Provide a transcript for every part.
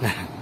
Nah.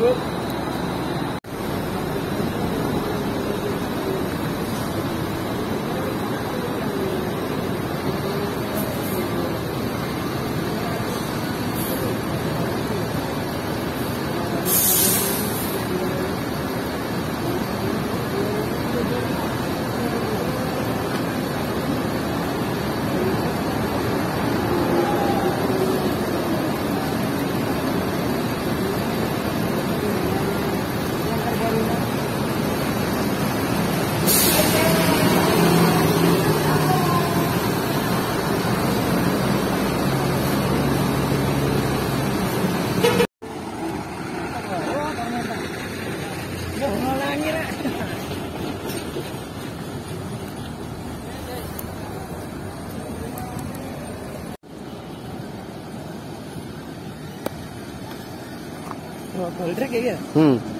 group hmm.